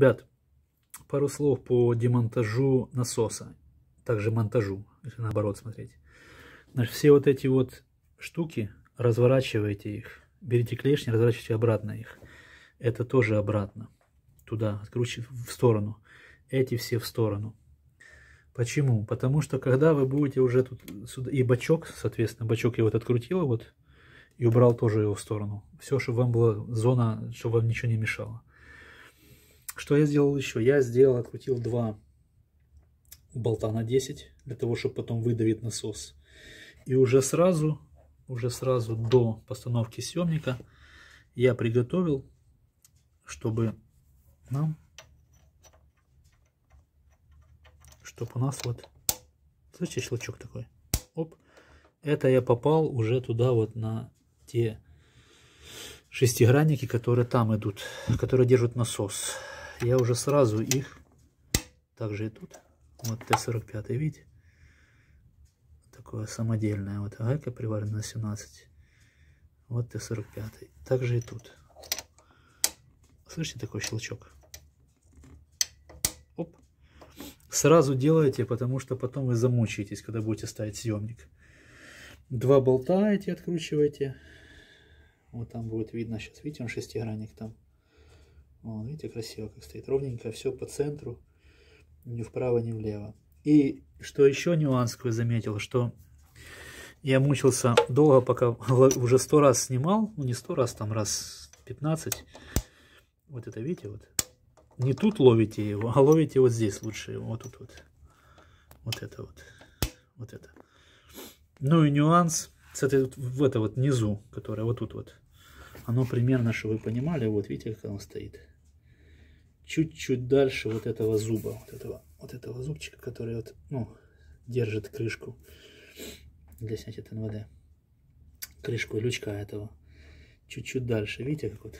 Ребят, пару слов по демонтажу насоса, также монтажу, если наоборот смотреть. Значит, все вот эти вот штуки, разворачивайте их, берите клешни, разворачивайте обратно их. Это тоже обратно, туда, откручивайте в сторону. Эти все в сторону. Почему? Потому что когда вы будете уже тут сюда, и бачок, соответственно, бачок я вот открутил вот и убрал тоже его в сторону. Все, чтобы вам была зона, чтобы вам ничего не мешало. Что я сделал еще? Я сделал, открутил два болта на 10, для того, чтобы потом выдавить насос. И уже сразу, уже сразу до постановки съемника я приготовил, чтобы нам, чтобы у нас вот, слышите, щелчок такой, оп, это я попал уже туда вот на те шестигранники, которые там идут, которые держат насос я уже сразу их, также и тут, вот Т-45, видите? Такое самодельное, вот гайка приварена на 17. Вот Т-45. Также и тут. Слышите такой щелчок? Оп. Сразу делайте, потому что потом вы замучаетесь, когда будете ставить съемник. Два болта эти откручивайте. Вот там будет видно сейчас, видите, он шестигранник там. Вот, видите, красиво как стоит. Ровненько, все по центру. Ни вправо, ни влево. И что еще нюанс вы заметил, что я мучился долго, пока уже сто раз снимал. Ну, не сто раз, там раз 15. Вот это, видите, вот. Не тут ловите его, а ловите вот здесь лучше. Вот тут вот. Вот это вот. Вот это. Ну и нюанс с этой, в это вот низу, которая вот тут вот. Оно примерно, что вы понимали, вот видите, как оно стоит чуть-чуть дальше вот этого зуба, вот этого, вот этого зубчика, который вот, ну, держит крышку для снятия ТНВД. Крышку лючка этого. Чуть-чуть дальше, видите, как вот,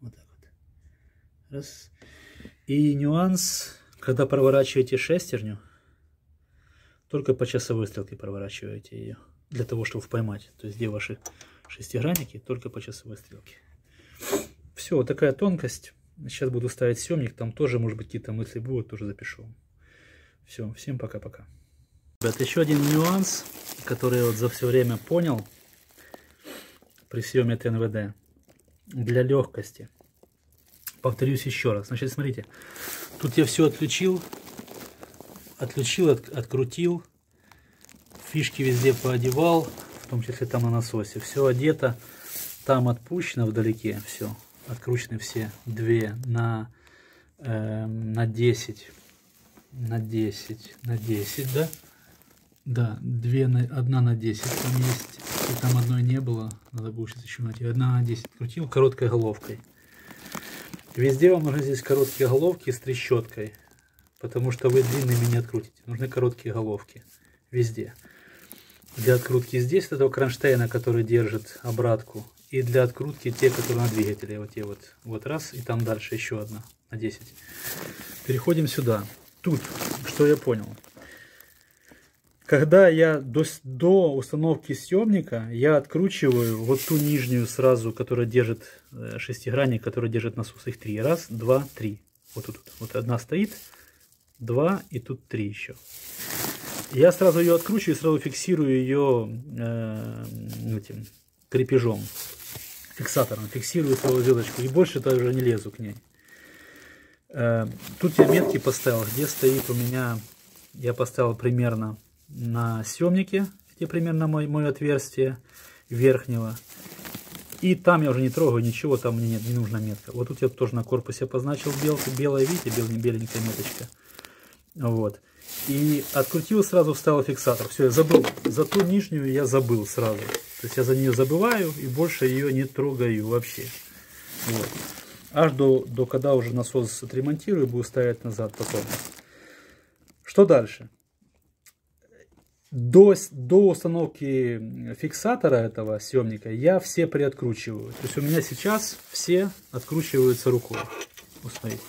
вот так вот. Раз. И нюанс, когда проворачиваете шестерню, только по часовой стрелке проворачиваете ее, для того, чтобы поймать. То есть, где ваши шестигранники, только по часовой стрелке. Все, вот такая тонкость. Сейчас буду ставить съемник, там тоже, может быть, какие-то мысли будут, тоже запишу. Все, всем пока-пока. Ребят, еще один нюанс, который я вот за все время понял при съеме ТНВД. Для легкости. Повторюсь еще раз. Значит, смотрите, тут я все отключил, отключил, от, открутил, фишки везде поодевал, в том числе там на насосе. Все одето, там отпущено вдалеке, все откручены все две на, э, на 10, на 10, на 10, да? Да, две на, одна на 10 там есть, и там одной не было, надо будет сейчас еще найти, одна на 10 крутил короткой головкой. Везде вам нужны здесь короткие головки с трещоткой, потому что вы длинными не открутите, нужны короткие головки везде. Для открутки здесь этого кронштейна, который держит обратку, и для открутки те, которые на двигателе. Вот те вот. Вот раз, и там дальше еще одна на 10. Переходим сюда. Тут, что я понял. Когда я до, до установки съемника, я откручиваю вот ту нижнюю сразу, которая держит э, шестигранник, который держит насос. Их три. Раз, два, три. Вот тут. Вот одна стоит, два и тут три еще. Я сразу ее откручиваю и сразу фиксирую ее э, этим крепежом фиксатором, фиксирую свою жилочку и больше тоже не лезу к ней. Э, тут я метки поставил, где стоит у меня, я поставил примерно на съемнике, где примерно мое, мое отверстие верхнего. И там я уже не трогаю ничего, там мне нет, не нужна метка. Вот тут я тоже на корпусе обозначил белку, белая, видите, бел, беленькая меточка. Вот. И открутил сразу, вставил фиксатор. Все, я забыл. За ту нижнюю я забыл сразу. То есть я за нее забываю и больше ее не трогаю вообще. Вот. Аж до, до когда уже насос отремонтирую, буду ставить назад потом. Что дальше? До, до установки фиксатора этого съемника я все приоткручиваю. То есть у меня сейчас все откручиваются рукой. Вот смотрите.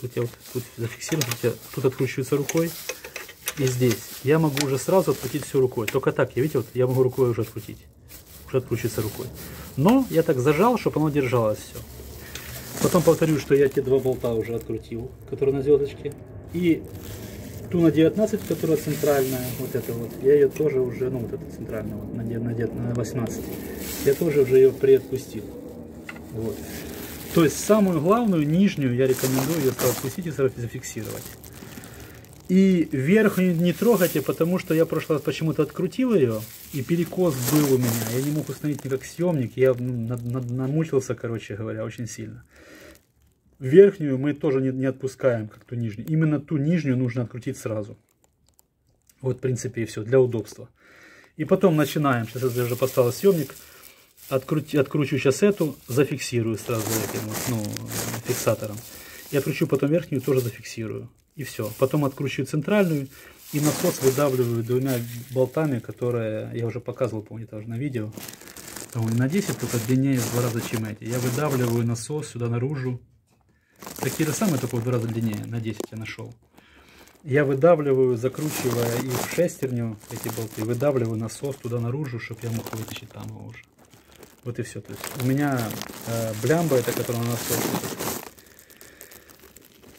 Тут я тут зафиксирован, тут, я, тут откручивается рукой. И здесь я могу уже сразу открутить все рукой. Только так, я видите, вот я могу рукой уже открутить. Уже откручивается рукой. Но я так зажал, чтобы оно держалось все. Потом повторю, что я те два болта уже открутил, которые на звездочке. И ту на 19, которая центральная, вот это вот, я ее тоже уже, ну вот эта центральная, вот, на, на, на 18, я тоже уже ее приотпустил. Вот. То есть самую главную, нижнюю, я рекомендую ее отпустить и зафиксировать. И верхнюю не трогайте, потому что я в прошлый раз почему-то открутил ее, и перекос был у меня. Я не мог установить никак съемник, я ну, намучился, короче говоря, очень сильно. Верхнюю мы тоже не, не отпускаем, как ту нижнюю. Именно ту нижнюю нужно открутить сразу. Вот, в принципе, и все, для удобства. И потом начинаем. Сейчас я уже поставил съемник. Открути, откручу сейчас эту, зафиксирую сразу этим вот, ну, фиксатором. И откручу потом верхнюю, тоже зафиксирую. И все. Потом откручиваю центральную и насос выдавливаю двумя болтами, которые я уже показывал, помню, тоже на видео. Там на 10 только длиннее в два раза, чем эти. Я выдавливаю насос сюда наружу. Такие же самые, только в два раза длиннее, на 10 я нашел. Я выдавливаю, закручивая их в шестерню, эти болты, выдавливаю насос туда наружу, чтобы я мог вытащить там его уже. Вот и все. То есть у меня э, блямба, это которая на насос,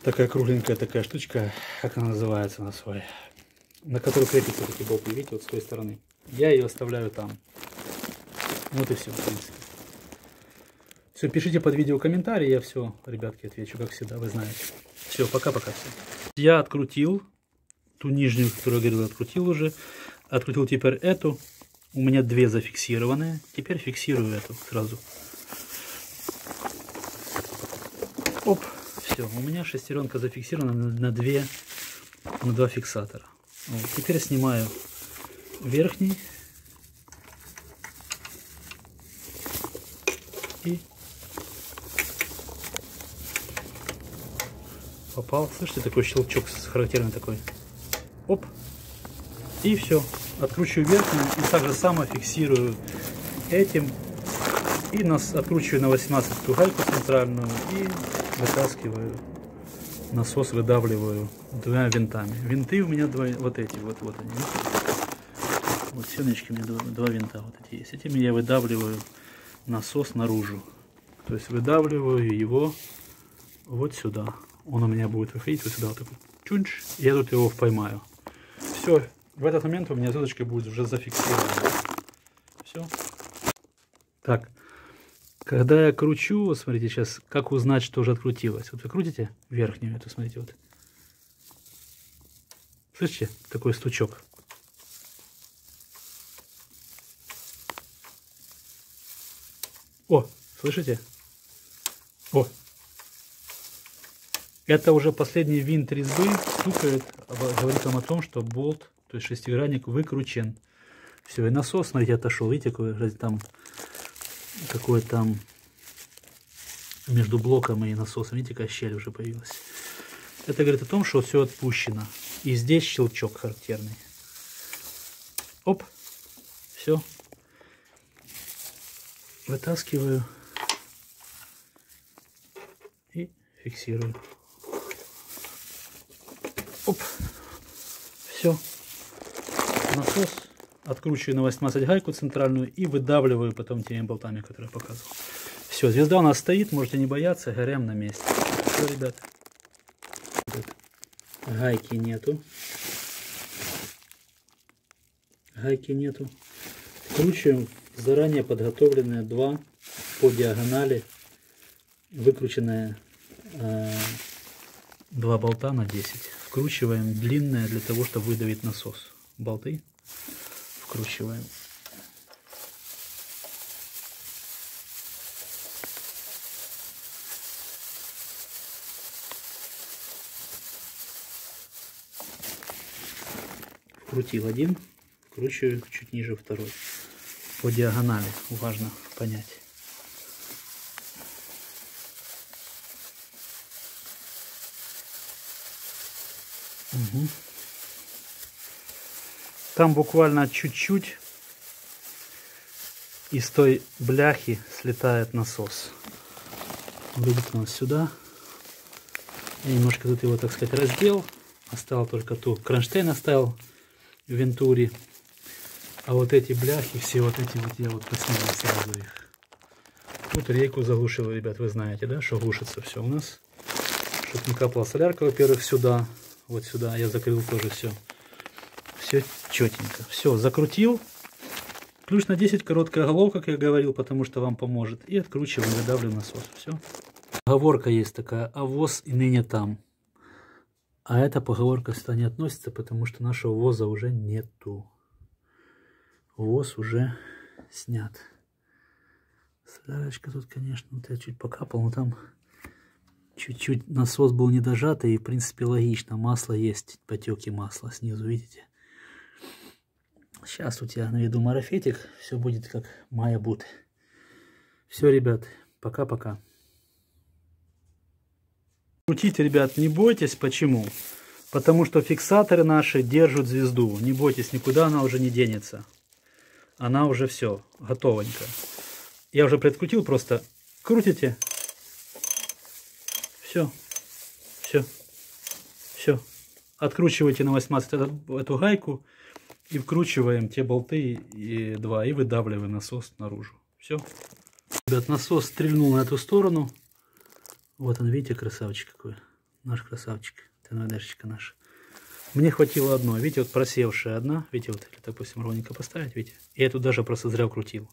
такая кругленькая такая штучка, как она называется на свой, на которую крепится такие болты, видите, вот с той стороны. Я ее оставляю там. Вот и все, в принципе. Все, пишите под видео комментарии, я все, ребятки, отвечу, как всегда, вы знаете. Все, пока-пока всем. Я открутил ту нижнюю, которую я говорил, открутил уже. Открутил теперь эту. У меня две зафиксированные. Теперь фиксирую эту сразу. Оп. Все, у меня шестеренка зафиксирована на, две, на два фиксатора. Вот. Теперь снимаю верхний и попал. Слышите, такой щелчок характерный такой. Оп. И все. Откручиваю верхнюю и так же само фиксирую этим. И нас откручиваю на 18 гайку центральную и вытаскиваю, насос выдавливаю двумя винтами. Винты у меня два, вот эти, вот, вот они. Вот сеночки у меня два, два винта вот эти есть. Этими я выдавливаю насос наружу. То есть выдавливаю его вот сюда. Он у меня будет выходить вот сюда вот такой чунч. Я тут его поймаю. Все. В этот момент у меня звездочка будет уже зафиксирована. Все. Так. Когда я кручу, смотрите сейчас, как узнать, что уже открутилось. Вот вы крутите верхнюю эту, смотрите, вот. Слышите? Такой стучок. О, слышите? О. Это уже последний винт резьбы стукает, говорит вам о том, что болт, то есть шестигранник, выкручен. Все, и насос, смотрите, отошел. Видите, какой там какой там между блоком и насосом. Видите, какая щель уже появилась. Это говорит о том, что все отпущено. И здесь щелчок характерный. Оп. Все. Вытаскиваю. И фиксирую. Оп. Все. Насос откручиваю на 18 гайку центральную и выдавливаю потом теми болтами, которые я показывал. Все, звезда у нас стоит, можете не бояться, горем на месте. Все, ребят. Гайки нету. Гайки нету. Вкручиваем заранее подготовленные два по диагонали выкрученные э, два болта на 10. Вкручиваем длинное для того, чтобы выдавить насос. Болты вкручиваем. Вкрутил один, вкручиваю чуть ниже второй. По диагонали важно понять. Угу. Там буквально чуть-чуть из той бляхи слетает насос. Выйдет нас сюда. Я немножко тут его, так сказать, раздел. Оставил только ту. Кронштейн оставил в вентуре. А вот эти бляхи, все вот эти вот я вот поснимал сразу их. Тут рейку заглушил, ребят, вы знаете, да, что глушится все у нас. Чтобы не капала солярка, во-первых, сюда, вот сюда. Я закрыл тоже все. Все четенько. Все, закрутил. Ключ на 10, короткая головка, как я говорил, потому что вам поможет. И откручиваем, выдавливаем насос. Все. Поговорка есть такая, а ВОЗ и ныне там. А эта поговорка сюда не относится, потому что нашего ВОЗа уже нету. ВОЗ уже снят. Солярочка тут, конечно, вот я чуть покапал, но там чуть-чуть насос был не дожатый, и, в принципе, логично. Масло есть, потеки масла снизу, видите? Сейчас у тебя наведу марафетик, все будет как мая будет. Все, ребят, пока-пока. Крутите, ребят, не бойтесь. Почему? Потому что фиксаторы наши держат звезду. Не бойтесь, никуда она уже не денется. Она уже все, готовенькая. Я уже предкрутил, просто крутите. Все. Все. Все. Откручивайте на 18 эту, эту гайку и вкручиваем те болты и два и выдавливаем насос наружу. Все. Ребят, насос стрельнул на эту сторону. Вот он, видите, красавчик какой. Наш красавчик. ТНВДшечка наш. Мне хватило одной. Видите, вот просевшая одна. Видите, вот, допустим, ровненько поставить, видите. Я эту даже просто зря крутил.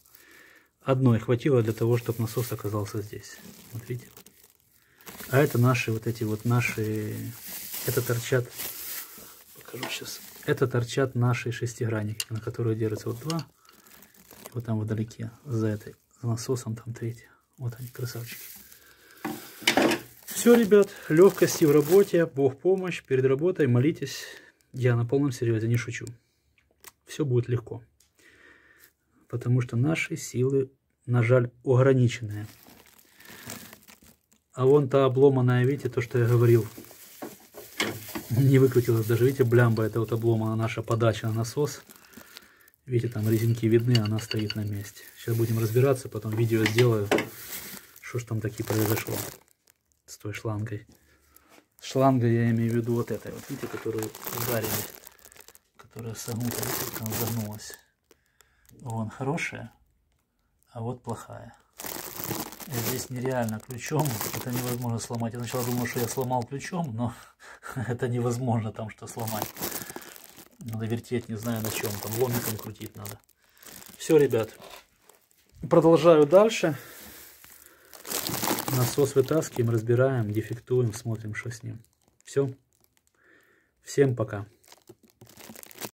Одной хватило для того, чтобы насос оказался здесь. Вот видите. А это наши вот эти вот наши... Это торчат... Покажу сейчас. Это торчат наши шестигранники, на которые держатся вот два. И вот там вдалеке, за этой, за насосом там третий. Вот они, красавчики. Все, ребят, легкости в работе, Бог помощь, перед работой молитесь. Я на полном серьезе не шучу. Все будет легко. Потому что наши силы на жаль, ограниченная. А вон та обломанная, видите, то, что я говорил, не выкрутилась. Даже, видите, блямба, это вот обломана наша подача на насос. Видите, там резинки видны, она стоит на месте. Сейчас будем разбираться, потом видео сделаю, что ж там таки произошло с той шлангой. Шланга я имею в виду вот этой, вот видите, которую ударили, которая согнута, видите, она загнулась. Вон, хорошая а вот плохая. И здесь нереально ключом, это невозможно сломать. Я сначала думал, что я сломал ключом, но это невозможно там что сломать. Надо вертеть, не знаю на чем, там ломиком крутить надо. Все, ребят, продолжаю дальше. Насос вытаскиваем, разбираем, дефектуем, смотрим, что с ним. Все. Всем пока.